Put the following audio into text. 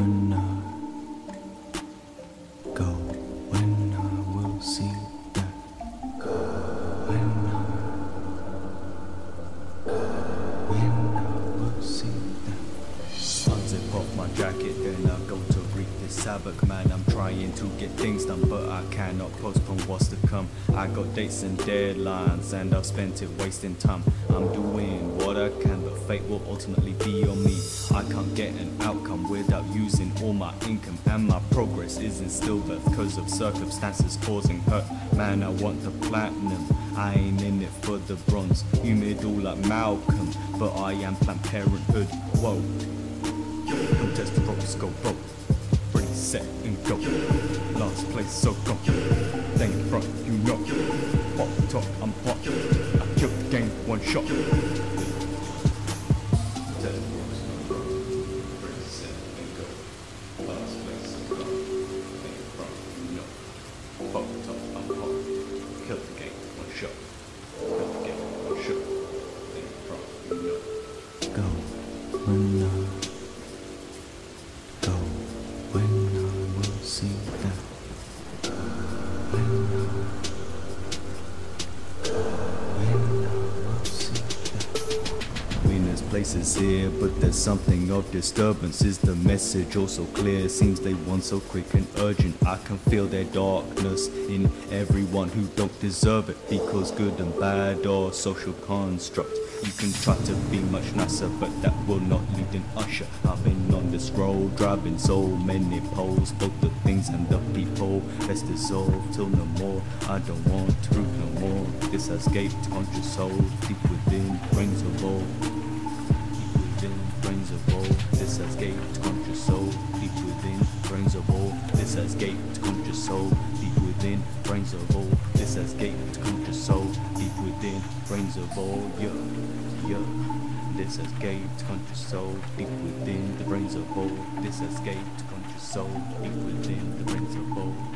when I go, when I will see that. Go, when I go, when I will see that. Unzip off my jacket, then I go to wreak this havoc. Man, I'm trying to get things done, but I cannot postpone what's to come. I got dates and deadlines, and I've spent it wasting time. I'm doing fate will ultimately be on me. I can't get an outcome without using all my income, and my progress isn't stillbirth because of circumstances causing hurt. Man, I want the platinum. I ain't in it for the bronze. You made all like Malcolm, but I am Planned Parenthood. Whoa. Contest the ropes, go broke. Ready, set, and go. Last place, so go. Think front, you know. Pop top, I'm hot. I killed the game, one shot. I places here, but there's something of disturbance. Is the message also clear? Seems they want so quick and urgent. I can feel their darkness in everyone who don't deserve it. Because good and bad are social construct. You can try to be much nicer, but that will not lead an usher. I've been on this road, driving so many poles, both the things and the people. Let's dissolve till no more. I don't want truth no more. This has gaped conscious soul, deep within, brains of all. This has gaped conscious soul, deep within, brains of all. This has gaped conscious soul, deep within, brains of all. Yeah, yeah. This has gaped conscious soul, deep within the brains of all. This has gaped conscious soul, deep within the brains of all.